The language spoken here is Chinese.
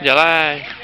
Ya.